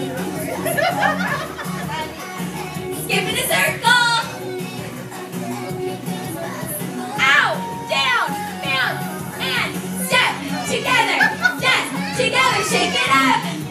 Skip in a circle. Out, down, bounce, and step together, step together, shake it up.